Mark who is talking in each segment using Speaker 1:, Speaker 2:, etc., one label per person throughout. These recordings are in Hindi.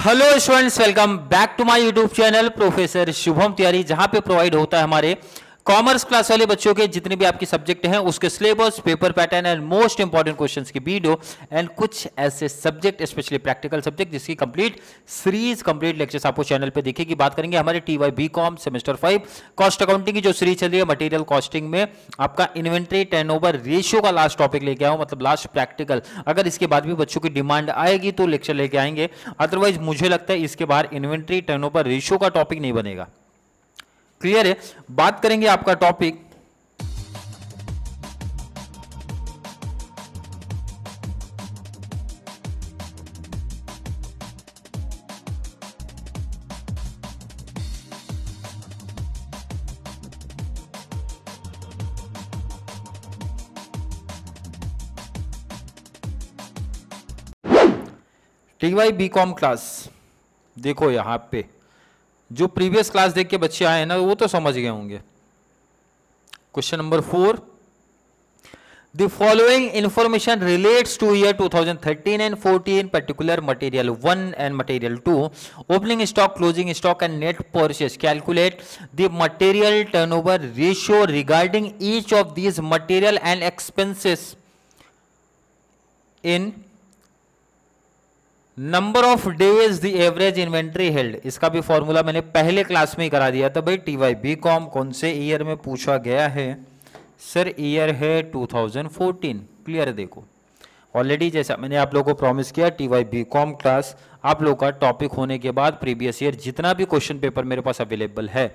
Speaker 1: Hello students welcome back to my YouTube channel professor Shubham Tiwari जहाँ पे प्रोवाइड होता है हमारे कॉमर्स क्लास वाले बच्चों के जितने भी आपके सब्जेक्ट हैं, उसके syllabus paper pattern and most important question की वीडियो एंड कुछ ऐसे सब्जेक्ट स्पेशली प्रैक्टिकल सब्जेक्ट जिसकी कंप्लीट सीरीज़ कंप्लीट लेक्चर्स आपको चैनल पे देखेगी। बात करेंगे हमारे T Y B com semester five cost accounting की जो सीरीज़ चल रही है मटेरियल कॉस्टिंग में, आपका इन्वेंट्री टर्नओवर रेशियो का लास्ट टॉपिक लेके आऊँ मतलब लास्ट प्रैक्टिकल अगर इसके बाद भी बच्चों की डिमांड आएगी तो लेक्चर लेके आएँगे। अदरवाइज़ मुझे लगता है इसके बाहर इन्वेंट्री टर्नओवर रेशियो का टॉपिक नहीं बनेगा। क्लियर है? बात करेंगे आपका topic T Y B com class देखो यहाँ पे. जो प्रीवियस क्लास देख के बच्चे आए हैं ना, वो तो समझ गए होंगे। Question number four the following information relates to year 2013 and 14 particular material one and material two opening stock closing stock and net purchase calculate the material turnover ratio regarding each of these material and expenses in number of days the average inventory held इसका भी फॉर्मूला मैंने पहले क्लास में ही करा दिया था भाई। टी वाई बी कॉम कौन से ईयर में पूछा गया है? सर ईयर है 2014 क्लियर देखो। ऑलरेडी जैसा मैंने आप लोगों को प्रॉमिस किया T Y B com class आप लोग का टॉपिक होने के बाद प्रीवियस ईयर जितना भी क्वेश्चन पेपर मेरे पास अवेलेबल है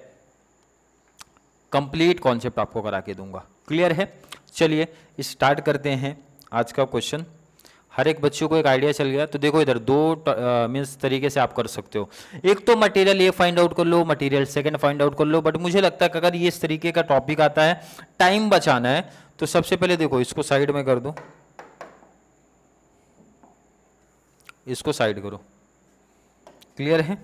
Speaker 1: कंप्लीट कॉन्सेप्ट आपको करा के दूँगा। क्लियर है? चलिए स्टार्ट करते हैं आज का क्वेश्चन हर एक बच्चों को एक आइडिया चल गया तो देखो इधर दो मीन्स तरीके से आप कर सकते हो। एक तो मटेरियल ये फाइंड आउट कर लो मटेरियल सेकंड फाइंड आउट कर लो बट मुझे लगता है कि अगर ये इस तरीके का टॉपिक आता है टाइम बचाना है तो सबसे पहले देखो, इसको साइड में कर दो। इसको साइड करो। क्लियर है?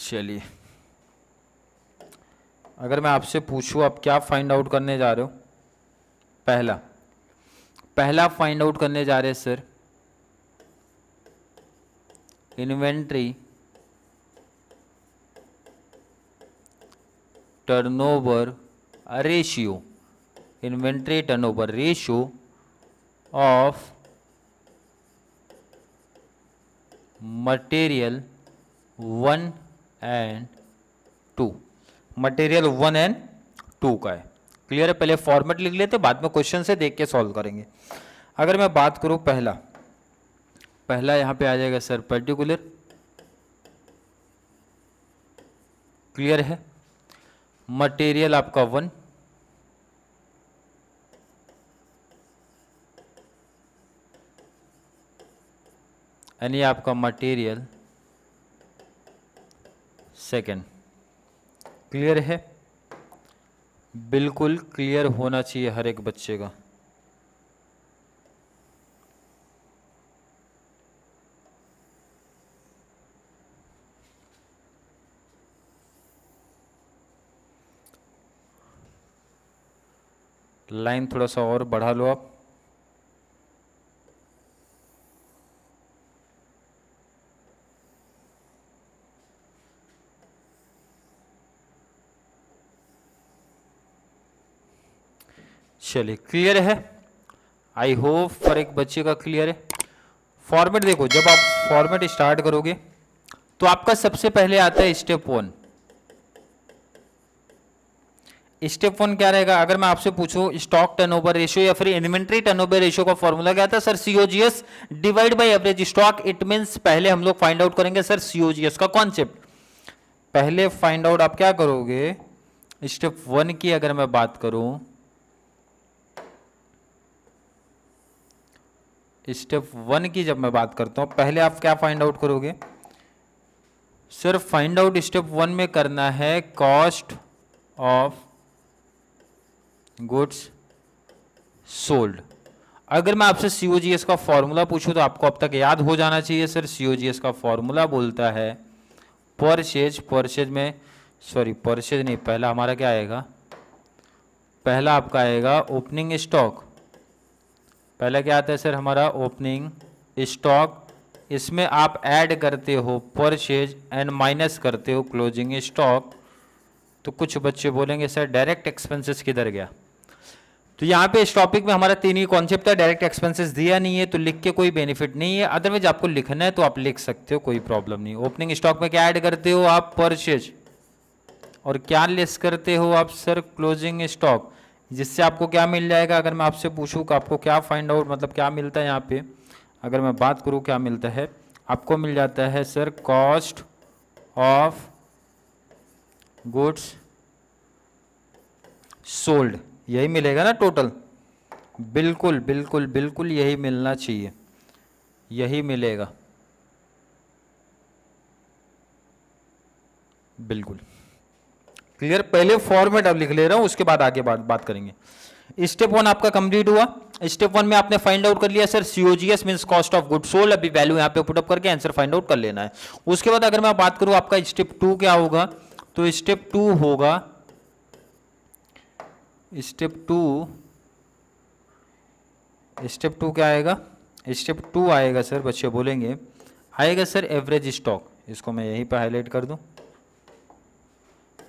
Speaker 1: चलिए। अगर मैं आपसे पूछूँ, आप क्या फाइंड आउट करने जा रहे हो? पहला। पहला फाइंड आउट करने जा रहे हैं sir inventory turnover ratio inventory turnover ratio of material one and two material one and two का है। क्लियर है? पहले फॉर्मेट लिख लेते, बाद में क्वेश्चन से देख के सॉल्व करेंगे। अगर मैं बात करूँ पहला पहला यहाँ पे आ जाएगा सर पर्टिकुलर क्लियर है? मटेरियल आपका वन यानी आपका मटेरियल सेकंड क्लियर है? बिल्कुल क्लियर होना चाहिए हर एक बच्चे का। लाइन थोड़ा सा और बढ़ा लो आप। चलिए क्लियर है? आई होप फॉर एक बच्चे का क्लियर है। फॉर्मेट देखो, जब आप फॉर्मेट स्टार्ट करोगे तो आपका सबसे पहले आता है स्टेप वन स्टेप वन क्या रहेगा? अगर मैं आपसे पूछूँ स्टॉक टर्नओवर रेशियो या फिर इन्वेंट्री टर्नओवर रेशियो का फॉर्मूला क्या था? Sir COGS divide by average stock it means पहले हम लोग फाइंड आउट करेंगे सर सीओजीएस का कॉन्सेप्ट पहले फाइंड आउट आप क्या करोगे? स्टेप वन की अगर मैं बात करूँ स्टेप वन की जब मैं बात करता हूँ, पहले आप क्या फाइंड आउट करोगे? सिर्फ़ फाइंड आउट स्टेप वन में करना है कॉस्ट ऑफ़ गुड्स सोल्ड अगर मैं आपसे सीओजीएस का फॉर्मूला पूछूँ तो आपको अब तक याद हो जाना चाहिए, सर सीओजीएस का फॉर्मूला बोलता है परचेज परचेज में सॉरी परचेज नहीं, पहला हमारा क्या आएगा? पहला आपका आएगा ओपनिंग स्टॉक पहले क्या आता है सर, हमारा ओपनिंग स्टॉक इसमें आप ऐड करते हो परचेज एंड माइनस करते हो क्लोजिंग स्टॉक तो कुछ बच्चे बोलेंगे, सर डायरेक्ट एक्सपेंसेस किधर गया? तो यहाँ पे इस टॉपिक में हमारा तीन ही कॉन्सेप्ट है डायरेक्ट एक्सपेंसेस दिया नहीं है तो लिख के कोई बेनिफिट नहीं है। अदरवाइज़ आपको लिखना है तो आप लिख सकते हो, कोई प्रॉब्लम नहीं। ओपनिंग स्टॉक में क्या ऐड करते हो आप? परचेज और क्या लेस करते हो आप, सर? क्लोजिंग स्टॉक जिससे आपको क्या मिल जाएगा, अगर मैं आपसे पूछूँ कि आपको क्या फाइंड आउट मतलब क्या मिलता है यहाँ पे, अगर मैं बात करूँ क्या मिलता है, आपको मिल जाता है sir cost of goods sold यही मिलेगा ना टोटल बिल्कुल बिल्कुल बिल्कुल यही मिलना चाहिए। यही मिलेगा। बिल्कुल। क्लियर पहले फॉर्मेट अब लिख ले रहा हूँ, उसके बाद आगे बात बात करेंगे। स्टेप वन आपका कंप्लीट हुआ। स्टेप वन में आपने फाइंड आउट कर लिया sir COGS mean cost of good sold अभी वैल्यू यहाँ पे पुटअप करके आंसर फाइंड आउट कर लेना है। उसके बाद अगर मैं बात करूँ आपका स्टेप टू क्या होगा तो स्टेप टू होगा स्टेप टू स्टेप टू क्या आएगा? स्टेप टू आएगा सर बच्चे बोलेंगे। आएगा सर एवरेज स्टॉक इसको मैं यहीं पर हाईलाइट कर दूँ।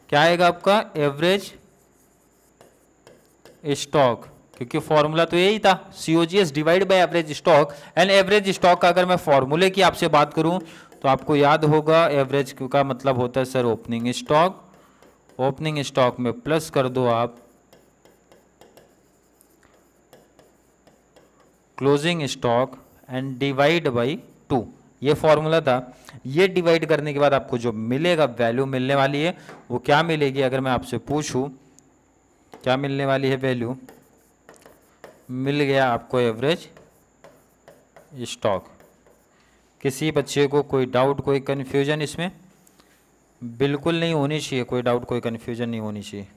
Speaker 1: क्या आएगा आपका? एवरेज स्टॉक क्योंकि फॉर्मूला तो यही था। COGS divide by average stock and average stock का अगर मैं फॉर्मूले की आपसे बात करूँ तो आपको याद होगा एवरेज का मतलब होता है sir opening stock opening stock में प्लस कर दो आप। Closing stock and divide by two ये फॉर्मूला था। ये डिवाइड करने के बाद आपको जो मिलेगा वैल्यू मिलने वाली है, वो क्या मिलेगी? अगर मैं आपसे पूछूँ, क्या मिलने वाली है वैल्यू मिल गया आपको एवरेज स्टॉक किसी बच्चे को कोई डाउट कोई कन्फ्यूज़न इसमें बिल्कुल नहीं होनी चाहिए। कोई डाउट कोई कन्फ्यूज़न नहीं होनी चाहिए।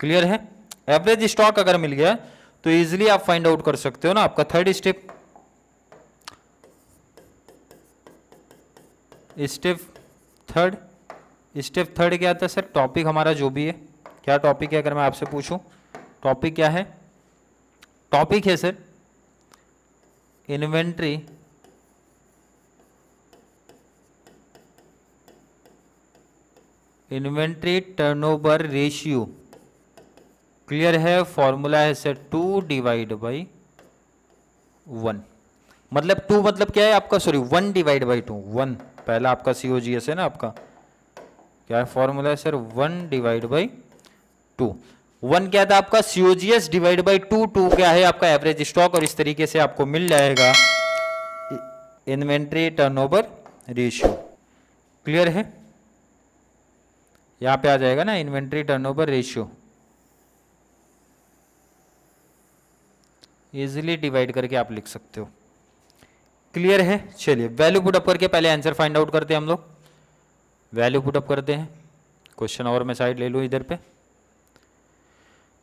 Speaker 1: क्लियर है? एवरेज स्टॉक अगर मिल गया तो इजीली आप फाइंड आउट कर सकते हो ना। आपका third step step third step third क्या आता है सर? टॉपिक हमारा जो भी है। क्या टॉपिक है अगर मैं आपसे पूछूँ? टॉपिक क्या है? टॉपिक है sir inventory inventory turnover ratio clear है? फॉर्मूला है sir two divide by one मतलब टू मतलब क्या है आपका? Sorry one divide by two one पहला आपका सी ओ जी एस है ना आपका? क्या है? फॉर्मूला है sir one divide by two one क्या था आपका? COGS divide by two two क्या है आपका एवरेज स्टॉक और इस तरीके से आपको मिल जाएगा इन्वेंट्री टर्नओवर रेशियो क्लियर है? यहाँ पे आ जाएगा ना inventory turnover ratio easily divide करके आप लिख सकते हो। क्लियर है? चलिए वैल्यू पुटअप करके पहले आंसर फाइंड आउट करते हैं हम लोग। वैल्यू पुटअप करते हैं। क्वेश्चन और मैं साइड ले लू इधर पे।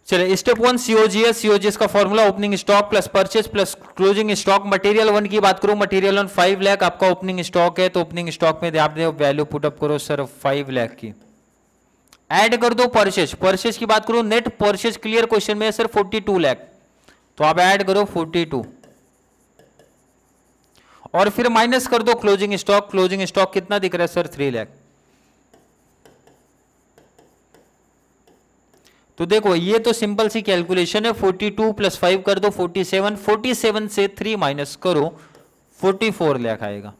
Speaker 1: चलिए स्टेप वन सीओजीएस सीओजीएस का formula opening stock plus purchase plus closing stock material one की बात करूँ मटेरियल वन फाइव लैख आपका ओपनिंग स्टॉक है तो ओपनिंग स्टॉक में आप वैल्यू पुटअप करो सर फाइव लैख की। ऐड कर दो परचेज परचेज की बात करो नेट परचेज क्लियर क्वेश्चन में है सर फोर्टी टू तो आप ऐड करो फोर्टी टू और फिर माइनस कर दो क्लोजिंग स्टॉक। क्लोजिंग स्टॉक कितना दिख रहा है, सर? थ्री लैख। तो देखो, ये तो सिंपल सी कैलकुलेशन है। 42 प्लस फाइव कर दो 47 47 से 3 माइनस करो 44 लैख आएगा।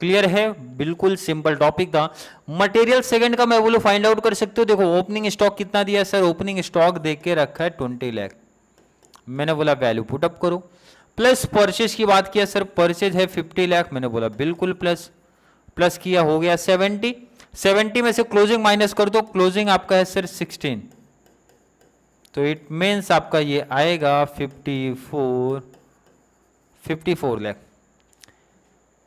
Speaker 1: क्लियर है? बिल्कुल सिंपल टॉपिक था। मटेरियल सेकंड का मैं बोलू फाइंड आउट कर सकते हो। देखो, ओपनिंग स्टॉक कितना दिया है सर? ओपनिंग स्टॉक देख के रखा है 20 लैख। मैंने बोला, वैल्यू पुटअप करो। प्लस परचेज की बात किया, सर परचेज है 50 लाख मैंने बोला, बिल्कुल प्लस प्लस किया, हो गया 70 70 में से क्लोजिंग माइनस कर दो क्लोजिंग आपका है, सर 16 तो इट मीन्स आपका ये आएगा 54 54 लाख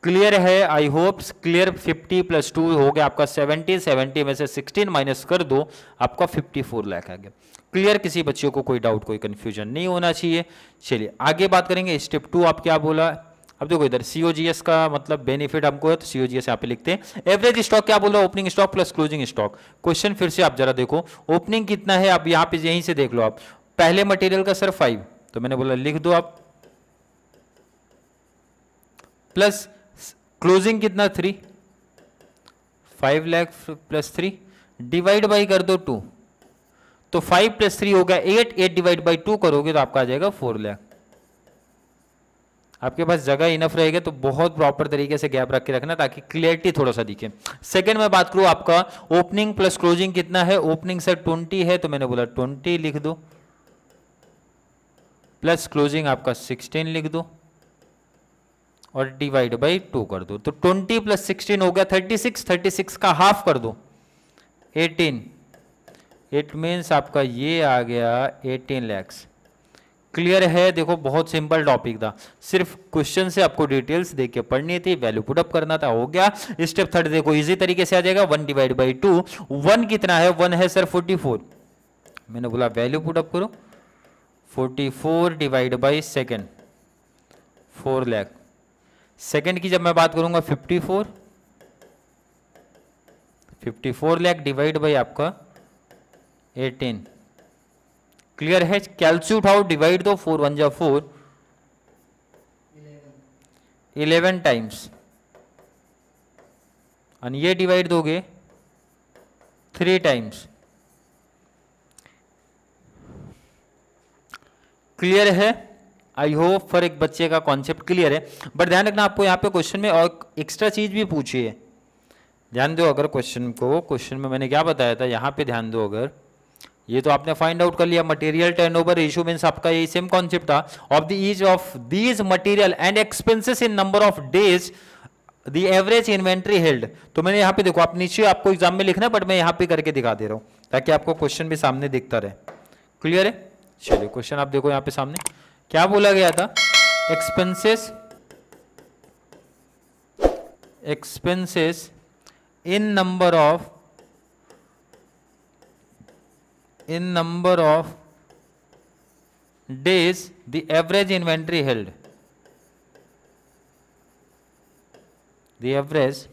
Speaker 1: क्लियर है I hope clear 50 plus two हो गया, आपका 70 70 में से 16 माइनस कर दो, आपका 54 लाख आ गया। क्लियर किसी बच्चे को कोई डाउट कोई कंफ्यूजन नहीं होना चाहिए। चलिए, आगे बात करेंगे स्टेप टू आप क्या बोला? अब देखो इधर सीओजीएस का मतलब बेनिफिट हमको है तो सीओजीएस यहाँ पे लिखते हैं। एवरेज स्टॉक क्या बोल रहा है? Opening stock plus closing stock question फिर से आप जरा देखो ओपनिंग कितना है? आप यहाँ पे यहीं से देख लो आप। पहले मटेरियल का सर फाइव तो मैंने बोला लिख दो आप। प्लस क्लोजिंग कितना? Three five lakh plus three divide by कर दो टू तो फाइव प्लस थ्री हो गया eight eight divide by two करोगे तो आपका आ जाएगा फोर लैख आपके पास जगह इनफ रहेगा तो बहुत प्रॉपर तरीके से गैप रख के रखना ताकि क्लियरिटी थोड़ा सा दिखे. सेकंड में बात करूँ आपका ओपनिंग प्लस क्लोजिंग कितना है? ओपनिंग सर ट्वेंटी है तो मैंने बोला ट्वेंटी लिख दो. प्लस क्लोजिंग आपका सिक्सटीन लिख दो. और डिवाइड बाई टू कर दो। तो ट्वेंटी प्लस सिक्सटीन हो गया थर्टी सिक्स थर्टी सिक्स का हाफ़ कर दो। एटीन इट मीन्स आपका ये आ गया एटीन लैक्स क्लियर है? देखो, बहुत सिंपल टॉपिक था। सिर्फ़ क्वेश्चन से आपको डिटेल्स देख के पढ़नी थी वैल्यू पुटअप करना था, हो गया। स्टेप थर्ड देखो इजी तरीके से आ जाएगा। One divide by two one कितना है? वन है सर फोर्टी फोर मैंने बोला वैल्यू पुटअप करो। Forty four divide by second four lakh second की जब मैं बात करूँगा fifty four fifty four lakh divide by आपका एटीन क्लियर है? कैलसी उठाओ डिवाइड दो फोर वन जा फोर इलेवन टाइम्स और ये डिवाइड दोगे थ्री टाइम्स क्लियर है? आई होप फॉर एक बच्चे का कॉन्सेप्ट क्लियर है। बट ध्यान रखना, आपको यहाँ पे क्वेश्चन में और एक्स्ट्रा चीज़ भी पूछी है। ध्यान दो अगर क्वेश्चन को क्वेश्चन में मैंने क्या बताया था, यहाँ पे ध्यान दो अगर। ये तो आपने फाइंड आउट कर लिया मटेरियल टर्नओवर रेशियो मींस आपका ये सेम कॉन्सेप्ट था। Of the each of these material and expenses in number of days the average inventory held तो मैंने यहाँ पे देखो, आप नीचे आपको एग्ज़ाम में लिखना बट मैं यहाँ पे करके दिखा दे रहा हूँ, ताकि आपको क्वेश्चन भी सामने दिखता रहे। क्लियर है? चलिए क्वेश्चन आप देखो यहाँ पे सामने। क्या बोला गया था? Expenses expenses in number of in number of days the average inventory held the average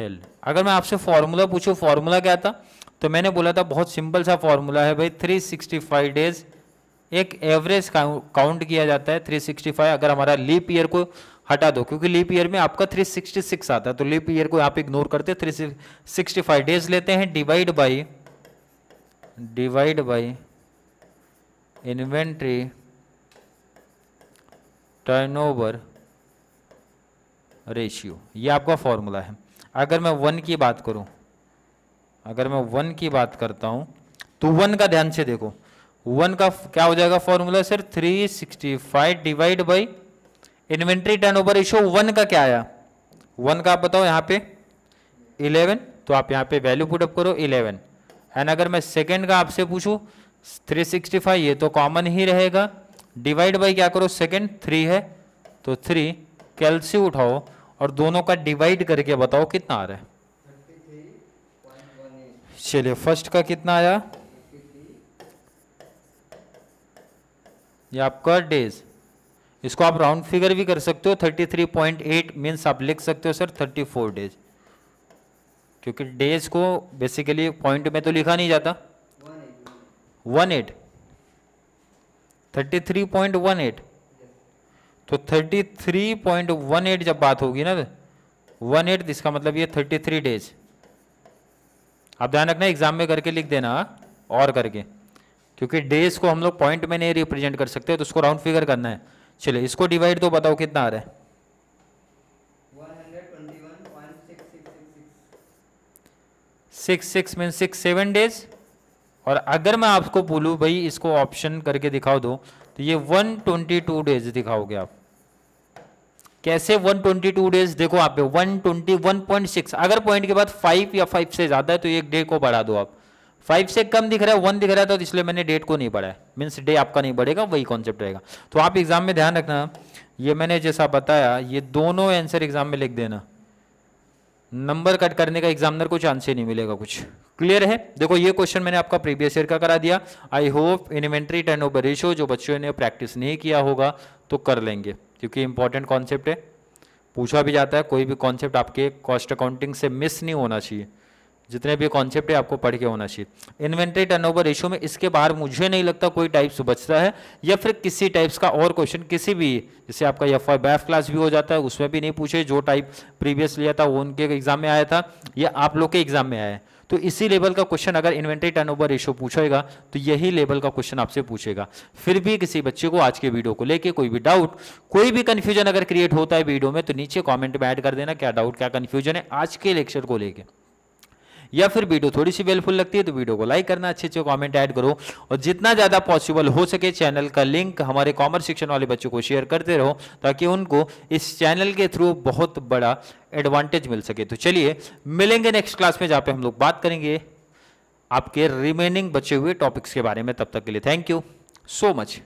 Speaker 1: held अगर मैं आपसे फॉर्मूला पूछूँ फॉर्मूला क्या था? तो मैंने बोला था, बहुत सिंपल सा फॉर्मूला है भाई 365 डेज़ एक एवरेज काउंट किया जाता है 365 अगर हमारा लीप ईयर को हटा दो, क्योंकि लीप ईयर में आपका 366 आता है तो लीप ईयर को आप इग्नोर करते हैं 365 डेज़ लेते हैं divide by divide by inventory turnover ratio ये आपका फॉर्मूला है। अगर मैं वन की बात करूँ, अगर मैं वन की बात करता हूँ तो वन का ध्यान से देखो। वन का क्या हो जाएगा formula sir 365 divide by inventory turnover ratio one का क्या आया? वन का आप बताओ यहाँ पे। इलेवन तो आप यहाँ पे वैल्यू पुटअप करो, इलेवन। एंड अगर मैं सेकेंड का आपसे पूछूँ 365 ये तो कॉमन ही रहेगा। डिवाइड बाई क्या करो सेकेंड थ्री है तो थ्री कैलसी उठाओ। और दोनों का डिवाइड करके बताओ कितना आ रहा है? चलिए फ़र्स्ट का कितना आया? ये आपका डेज़ इसको आप राउंड फिगर भी कर सकते हो 33.8 मीन्स आप लिख सकते हो सर 34 डेज़ क्योंकि डेज़ को बेसिकली पॉइंट में तो लिखा नहीं जाता. One eight thirty three point one eight तो thirty three point one eight जब बात होगी ना वन एट इसका मतलब ये थर्टी थ्री डेज़ आप ध्यान रखना एग्ज़ाम में करके लिख देना, और करके। क्योंकि डेज़ को हम लोग पॉइंट में नहीं रिप्रेजेंट कर सकते तो उसको राउंड फिगर करना है। चलिए, इसको डिवाइड तो बताओ कितना आ रहा है। Six six mean six seven days और अगर मैं आपको बोलूँ, भाई, इसको ऑप्शन करके दिखाओ दो तो ये वन ट्वेंटी टू डेज़ दिखाओगे आप। कैसे 122 डेज़ देखो आप पे 121.6 अगर पॉइंट के बाद फाइव या फाइव से ज़्यादा है तो एक डे को बढ़ा दो आप। फाइव से कम दिख रहा है वन दिख रहा है तो इसलिए मैंने डेट को नहीं है मीन्स डे आपका नहीं बढ़ेगा, वही कॉन्सेप्ट रहेगा। तो आप एग्ज़ाम में ध्यान रखना, ये मैंने जैसा बताया, ये दोनों आंसर एग्ज़ाम में लिख देना। नंबर कट करने का एग्जामिनर को चांस ही नहीं मिलेगा कुछ। क्लियर है? देखो, ये क्वेश्चन मैंने आपका प्रीवियस ईयर का करा दिया। I hope inventory turnover ratio जो बच्चों ने प्रैक्टिस नहीं किया होगा तो कर लेंगे। क्योंकि इंपॉर्टेंट कॉन्सेप्ट है। पूछा भी जाता है, कोई भी कॉन्सेप्ट आपके कॉस्ट अकाउंटिंग से मिस नहीं होना चाहिए। जितने भी कॉन्सेप्ट है, आपको पढ़ के होना चाहिए। इन्वेंट्री टर्नओवर रेशियो में इसके बाहर मुझे नहीं लगता कोई टाइप्स बचता है, या फिर किसी टाइप्स का और क्वेश्चन किसी भी, जैसे आपका एफ़ आई बैफ क्लास भी हो जाता है, उसमें भी नहीं पूछे, जो टाइप प्रीवियस लिया था, वो उनके एग्ज़ाम में आया था, या आप लोग के एग्ज़ाम में आया है। तो इसी लेवल का क्वेश्चन अगर इन्वेंट्री टर्नओवर रेशो पूछेगा तो यही लेवल का क्वेश्चन आपसे पूछेगा। फिर भी किसी बच्चे को आज के वीडियो को लेके कोई भी डाउट कोई भी कंफ्यूजन अगर क्रिएट होता है वीडियो में तो नीचे कॉमेंट में ऐड कर देना, क्या डाउट क्या कंफ्यूजन है, आज के लेक्चर को लेके। या फिर वीडियो थोड़ी सी वेलफुल लगती है तो वीडियो को लाइक करना, अच्छे अच्छे कमेंट ऐड करो और जितना ज़्यादा पॉसिबल हो सके चैनल का लिंक हमारे कॉमर्स सेक्शन वाले बच्चों को शेयर करते रहो ताकि उनको इस चैनल के थ्रू बहुत बड़ा एडवांटेज मिल सके। तो चलिए, मिलेंगे नेक्स्ट क्लास में जहाँ पे हम लोग बात करेंगे आपके रिमेनिंग बचे हुए टॉपिक्स के बारे में। तब तक के लिए थैंक यू सो मच